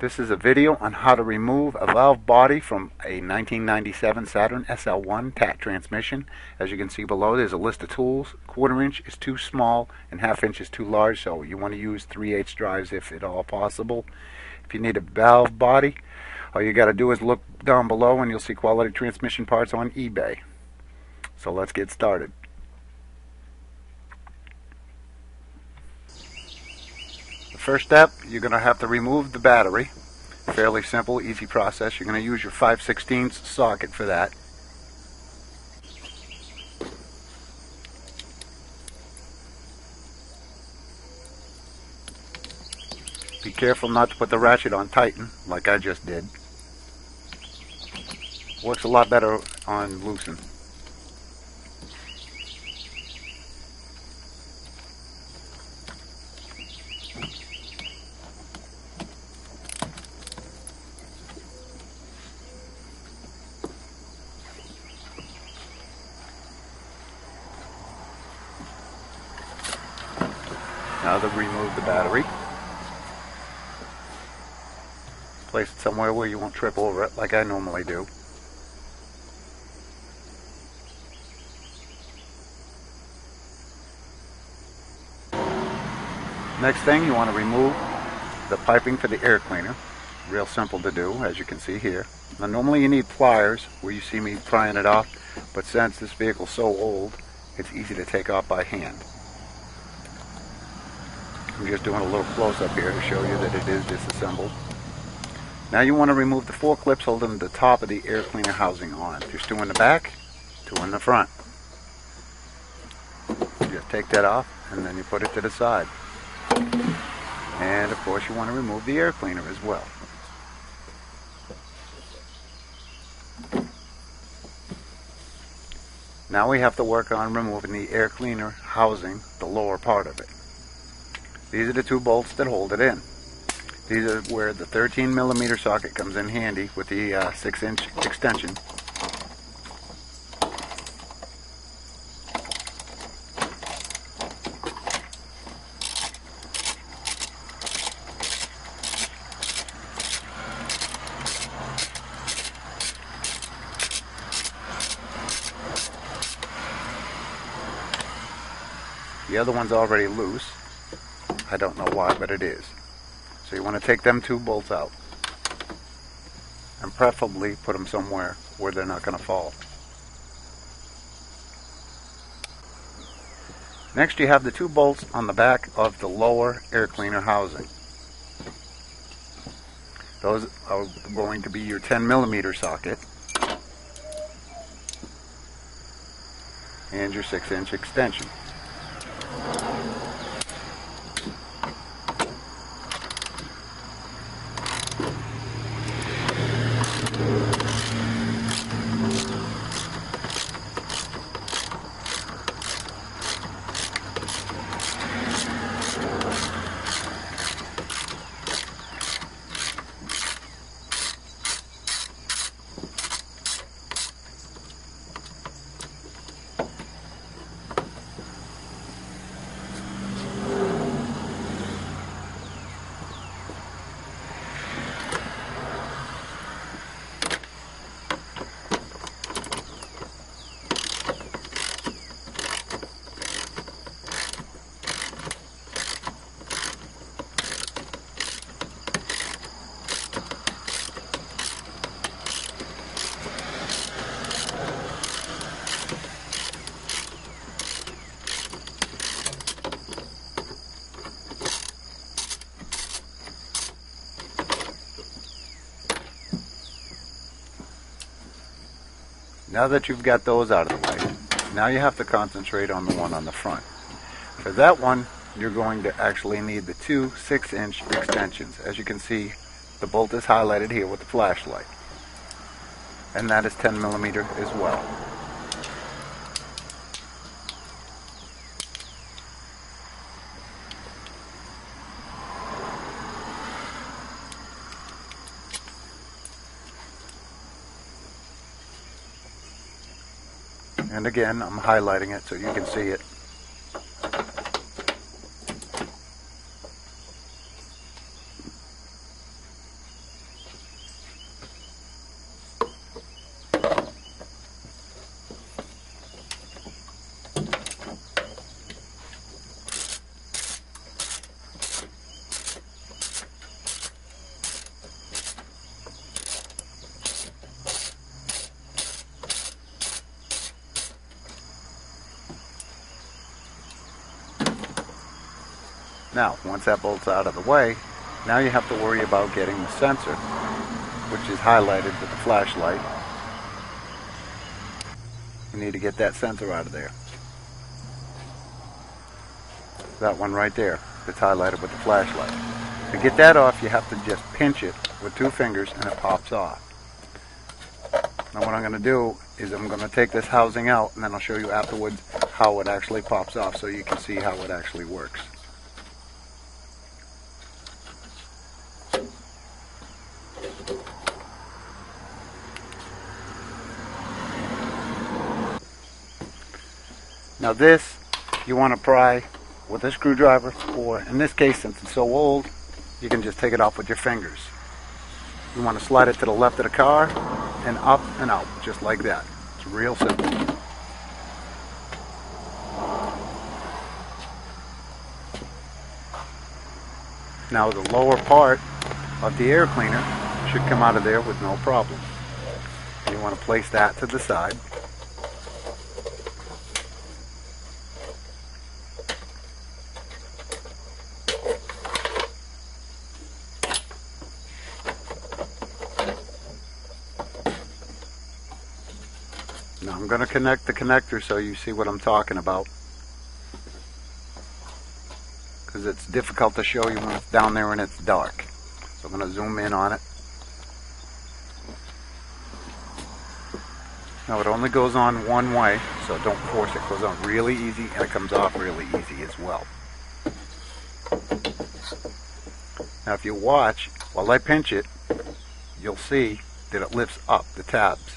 This is a video on how to remove a valve body from a 1997 Saturn SL1 TAAT transmission. As you can see below, there's a list of tools. Quarter inch is too small and half inch is too large, so you want to use 3 8 drives if at all possible. If you need a valve body, all you got to do is look down below and you'll see quality transmission parts on eBay. So let's get started. First step, you're going to have to remove the battery. Fairly simple, easy process. You're going to use your 5 16 socket for that. Be careful not to put the ratchet on tighten, like I just did. Works a lot better on loosen. Now to remove the battery. Place it somewhere where you won't trip over it like I normally do. Next thing you want to remove the piping for the air cleaner. Real simple to do as you can see here. Now normally you need pliers where you see me prying it off but since this vehicle's so old it's easy to take off by hand. I'm just doing a little close-up here to show you that it is disassembled. Now you want to remove the four clips holding the top of the air cleaner housing on. There's two in the back, two in the front. You just take that off and then you put it to the side. And of course you want to remove the air cleaner as well. Now we have to work on removing the air cleaner housing, the lower part of it. These are the two bolts that hold it in. These are where the 13 millimeter socket comes in handy with the uh, 6 inch extension. The other one's already loose. I don't know why, but it is. So you want to take them two bolts out. And preferably put them somewhere where they're not going to fall. Next you have the two bolts on the back of the lower air cleaner housing. Those are going to be your 10 millimeter socket and your 6 inch extension. Now that you've got those out of the way, now you have to concentrate on the one on the front. For that one, you're going to actually need the two 6-inch extensions. As you can see, the bolt is highlighted here with the flashlight. And that is 10 millimeter as well. And again, I'm highlighting it so you can see it. Now, once that bolt's out of the way, now you have to worry about getting the sensor, which is highlighted with the flashlight. You need to get that sensor out of there. That one right there that's highlighted with the flashlight. To get that off, you have to just pinch it with two fingers and it pops off. Now what I'm going to do is I'm going to take this housing out and then I'll show you afterwards how it actually pops off so you can see how it actually works. Now this you want to pry with a screwdriver or in this case since it's so old you can just take it off with your fingers. You want to slide it to the left of the car and up and out just like that. It's real simple. Now the lower part of the air cleaner should come out of there with no problem. You want to place that to the side. Now I'm going to connect the connector so you see what I'm talking about. Because it's difficult to show you when it's down there and it's dark. So I'm going to zoom in on it. Now it only goes on one way, so don't force it. It goes on really easy and it comes off really easy as well. Now if you watch, while I pinch it, you'll see that it lifts up the tabs.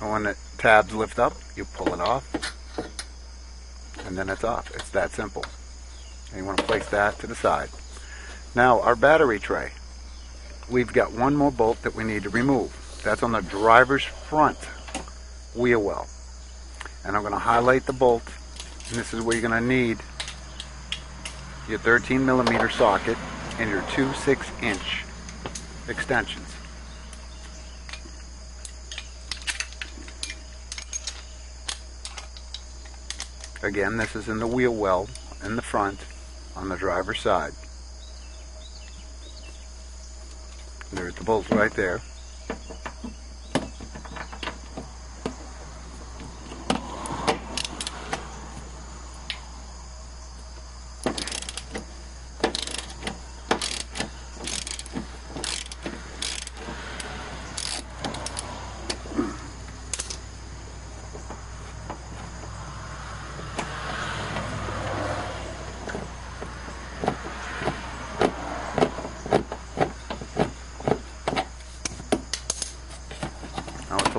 And when the tabs lift up, you pull it off, and then it's off. It's that simple. And you want to place that to the side. Now, our battery tray. We've got one more bolt that we need to remove. That's on the driver's front wheel well. And I'm going to highlight the bolt, and this is where you're going to need your 13 millimeter socket and your two 6 inch extensions. Again, this is in the wheel well in the front on the driver's side. There's the bolt right there.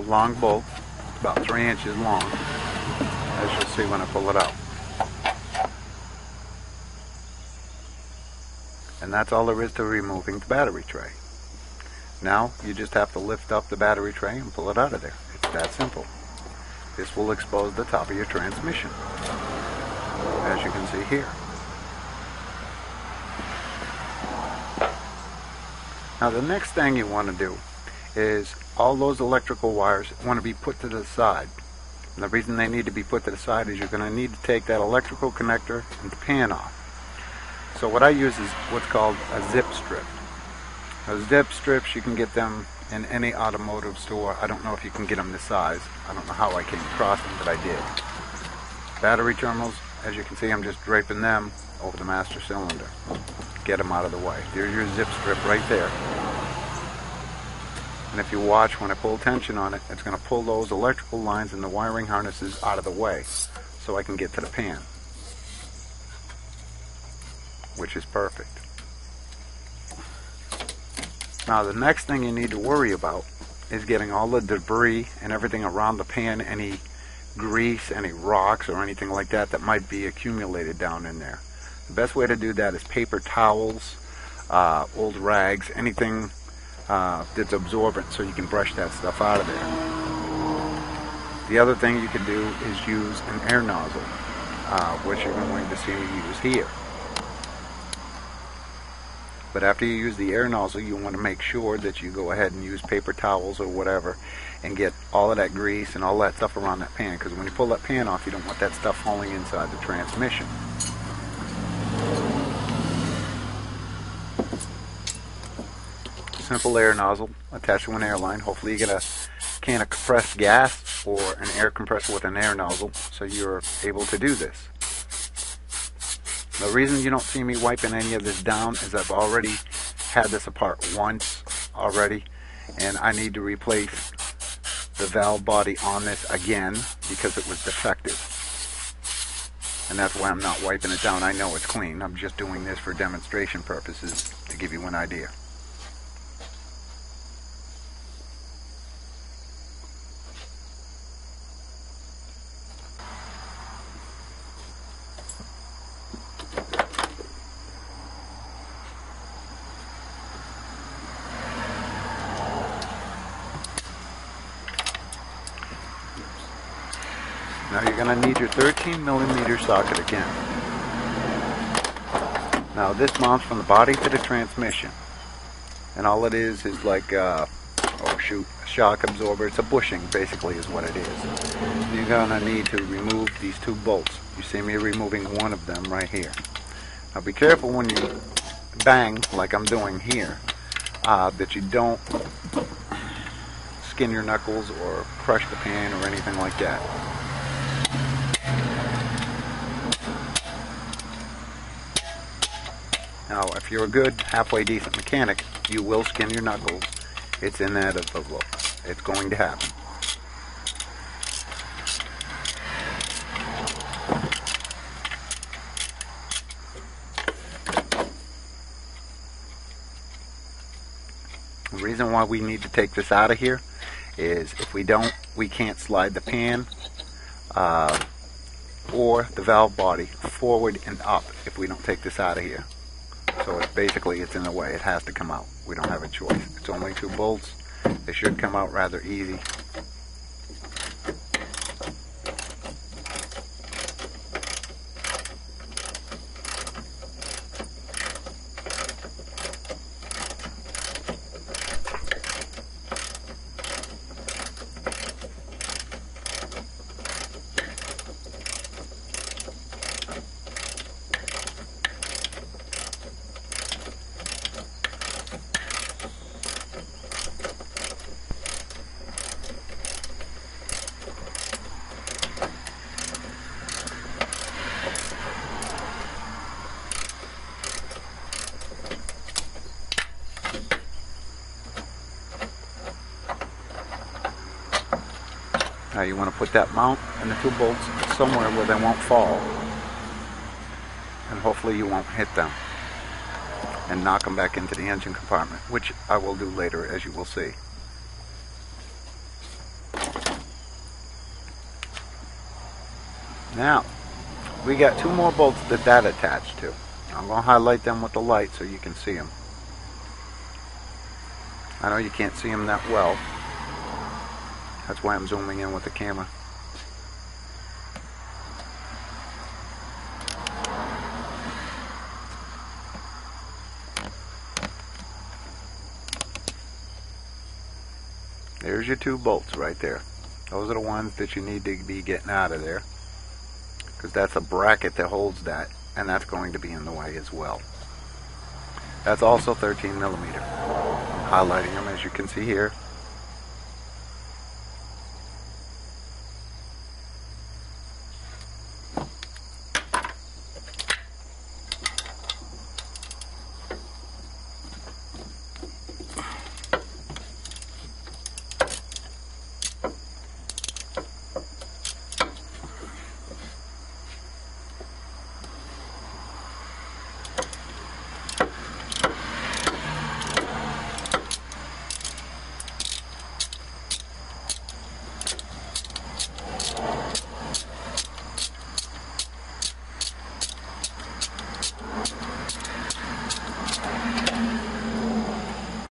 Long bolt, about three inches long, as you'll see when I pull it out. And that's all there is to removing the battery tray. Now you just have to lift up the battery tray and pull it out of there. It's that simple. This will expose the top of your transmission, as you can see here. Now the next thing you want to do is all those electrical wires want to be put to the side. And the reason they need to be put to the side is you're going to need to take that electrical connector and pan off. So what I use is what's called a zip strip. Those zip strips, you can get them in any automotive store. I don't know if you can get them this size. I don't know how I came across them, but I did. Battery terminals, as you can see, I'm just draping them over the master cylinder. Get them out of the way. There's your zip strip right there. And if you watch, when I pull tension on it, it's going to pull those electrical lines and the wiring harnesses out of the way so I can get to the pan, which is perfect. Now the next thing you need to worry about is getting all the debris and everything around the pan, any grease, any rocks or anything like that that might be accumulated down in there. The best way to do that is paper towels, uh, old rags, anything uh, that's absorbent so you can brush that stuff out of there. The other thing you can do is use an air nozzle, uh, which you're going to see me use here. But after you use the air nozzle, you want to make sure that you go ahead and use paper towels or whatever and get all of that grease and all that stuff around that pan because when you pull that pan off, you don't want that stuff falling inside the transmission. Simple air nozzle attached to an airline. Hopefully you get a can of compressed gas or an air compressor with an air nozzle so you're able to do this. The reason you don't see me wiping any of this down is I've already had this apart once already and I need to replace the valve body on this again because it was defective. And that's why I'm not wiping it down. I know it's clean. I'm just doing this for demonstration purposes to give you an idea. Now you're going to need your 13 millimeter socket again. Now this mounts from the body to the transmission. And all it is is like, uh, oh shoot, a shock absorber. It's a bushing basically is what it is. You're going to need to remove these two bolts. You see me removing one of them right here. Now be careful when you bang like I'm doing here uh, that you don't skin your knuckles or crush the pan or anything like that. Now, if you're a good, halfway decent mechanic, you will skin your knuckles. It's inevitable. It's going to happen. The reason why we need to take this out of here is if we don't, we can't slide the pan uh, or the valve body forward and up if we don't take this out of here. So it's basically it's in the way. It has to come out. We don't have a choice. It's only two bolts. They should come out rather easy. You want to put that mount and the two bolts somewhere where they won't fall. And hopefully you won't hit them. And knock them back into the engine compartment, which I will do later as you will see. Now, we got two more bolts that that attached to. I'm going to highlight them with the light so you can see them. I know you can't see them that well. That's why I'm zooming in with the camera. There's your two bolts right there. Those are the ones that you need to be getting out of there. Because that's a bracket that holds that. And that's going to be in the way as well. That's also 13 millimeter. I'm highlighting them as you can see here.